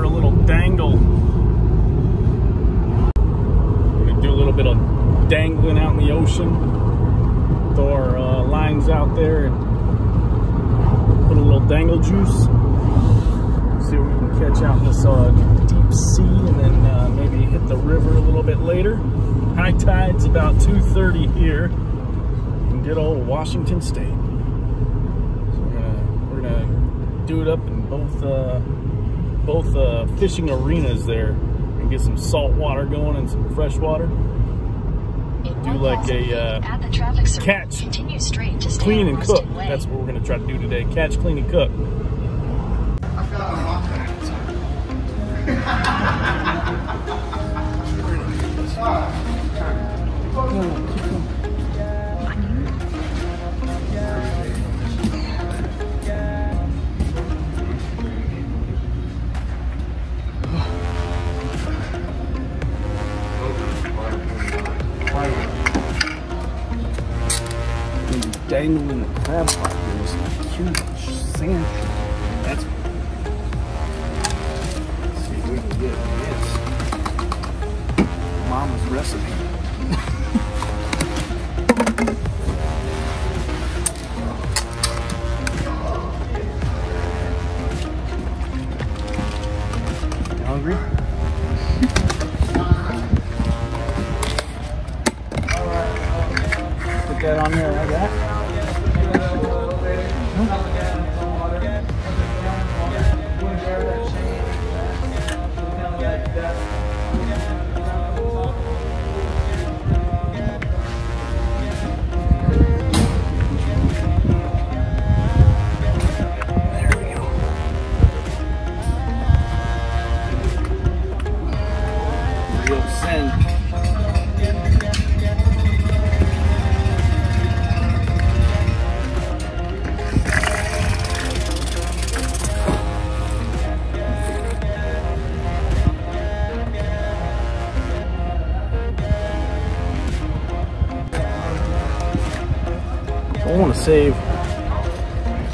for a little dangle. do a little bit of dangling out in the ocean. Throw our uh, lines out there and put a little dangle juice. See what we can catch out in this uh, deep sea and then uh, maybe hit the river a little bit later. High tide's about 2.30 here in good old Washington State. So we're gonna, we're gonna do it up in both uh, both uh, fishing arenas there and get some salt water going and some fresh water. Do like a uh, catch, clean and cook. That's what we're gonna try to do today. Catch, clean and cook. dangling save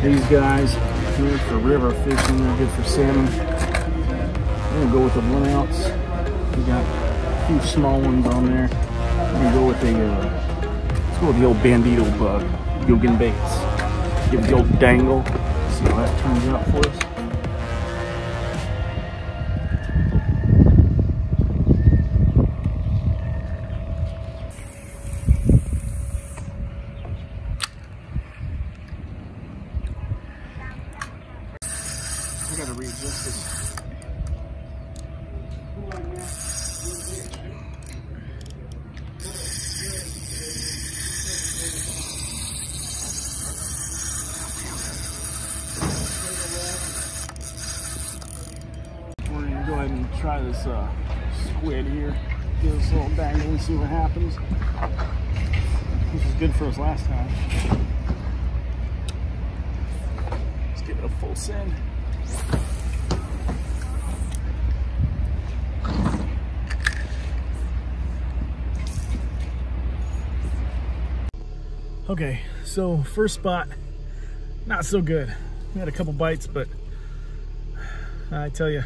these guys here for river fishing. They're good for salmon. I'm gonna go with the one ounce. We got a few small ones on there. I'm gonna go with the uh, let's go with the old bandito bug, Guggen baits. Give the old dangle. See how that turns out for us. Gotta readjust this. We're gonna go ahead and try this uh, squid here. Give a little dangle and see what happens. This was good for us last time. Let's give it a full send. Okay, so first spot, not so good. We had a couple bites, but I tell you,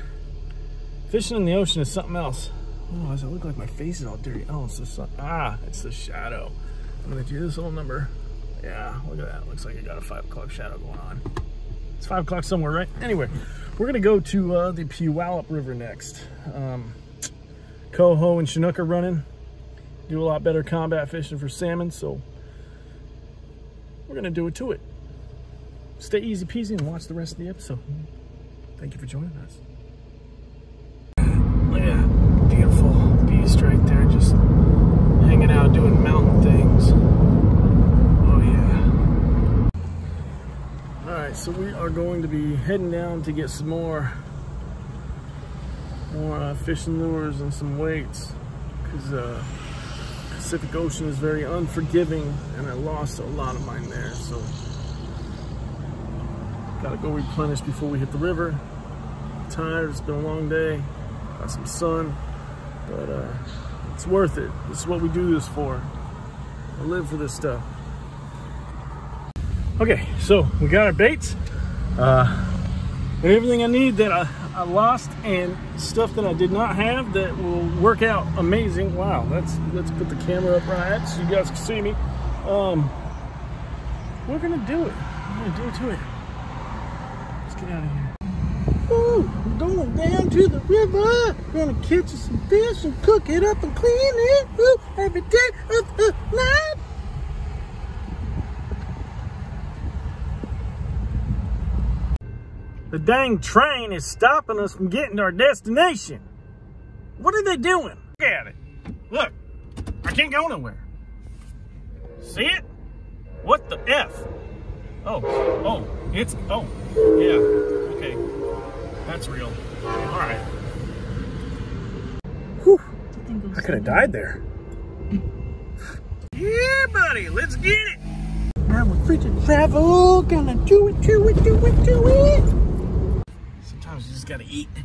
fishing in the ocean is something else. Oh, does it look like my face is all dirty? Oh, it's the sun. Ah, it's the shadow. I'm gonna do this little number. Yeah, look at that. Looks like I got a five o'clock shadow going on. It's five o'clock somewhere, right? Anyway, we're gonna go to uh, the Puyallup River next. Um, Coho and Chinook are running. Do a lot better combat fishing for salmon, so we're gonna do it to it. Stay easy peasy and watch the rest of the episode. Thank you for joining us. Look at that beautiful beast right there, just hanging out doing mountain things. Oh yeah. All right, so we are going to be heading down to get some more, more uh, fishing lures and some weights, because uh, Pacific Ocean is very unforgiving, and I lost a lot of mine there. So, gotta go replenish before we hit the river. tired. It's been a long day. Got some sun, but uh, it's worth it. This is what we do this for. I live for this stuff. Okay, so we got our baits uh, and everything I need that I, I lost and stuff that I did not have that will work out amazing. Wow, let's let's put the camera up right so you guys can see me. Um, we're gonna do it. We're gonna do it to it. Let's get out of here. Ooh, I'm going down to the river. Gonna catch some fish and cook it up and clean it Ooh, every day of the night. The dang train is stopping us from getting to our destination. What are they doing? Look at it. Look, I can't go nowhere. See it? What the F? Oh, oh, it's, oh, yeah, okay. That's real. All right. Whew. I could have died there. yeah, buddy, let's get it. Now we're free to travel. Gonna do it, do it, do it, do it. Sometimes you just gotta eat.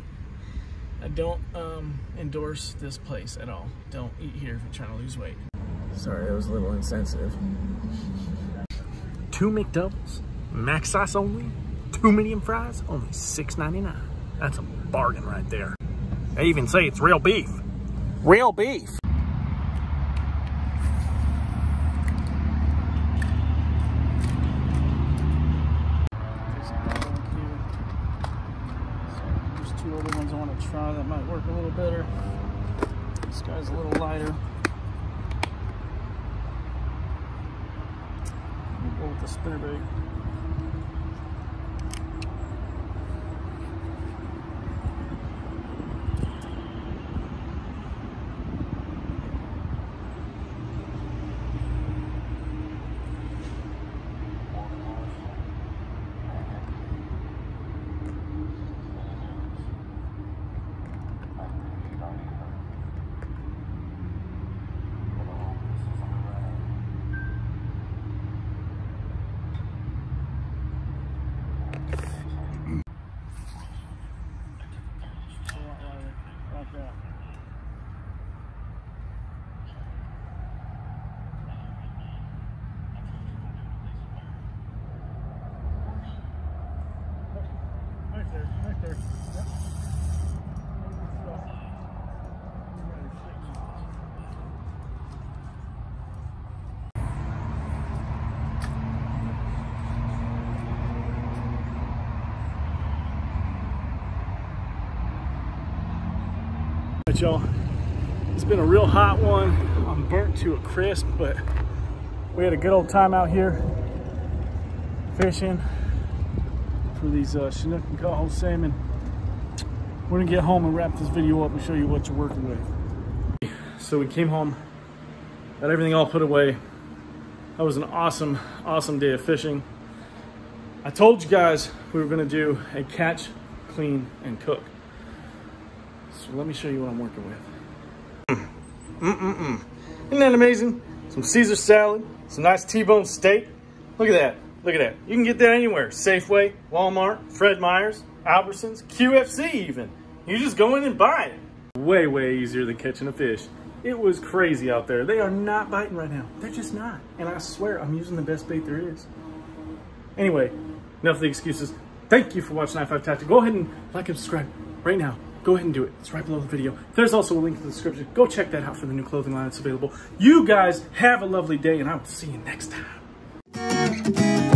I don't um, endorse this place at all. Don't eat here if you're trying to lose weight. Sorry, that was a little insensitive. Two McDoubles, Mac sauce only, two medium fries, only $6.99. That's a bargain right there. They even say it's real beef. Real beef. There's two other try that might work a little better. This guy's a little lighter. We'll go the spinnerbait. Like that. Right there, right there. Yep. Right, y'all. It's been a real hot one. I'm burnt to a crisp, but we had a good old time out here fishing for these uh, Chinook and Coho salmon. We're gonna get home and wrap this video up and show you what you're working with. So we came home, got everything all put away. That was an awesome, awesome day of fishing. I told you guys we were gonna do a catch, clean, and cook. So let me show you what I'm working with. Mm-mm-mm. Isn't that amazing? Some Caesar salad, some nice T-bone steak. Look at that. Look at that. You can get that anywhere. Safeway, Walmart, Fred Meyer's, Albertsons, QFC even. You just go in and buy it. Way, way easier than catching a fish. It was crazy out there. They are not biting right now. They're just not. And I swear, I'm using the best bait there is. Anyway, enough of the excuses. Thank you for watching i5 Tactic. Go ahead and like and subscribe right now. Go ahead and do it. It's right below the video. There's also a link in the description. Go check that out for the new clothing line that's available. You guys have a lovely day, and I will see you next time.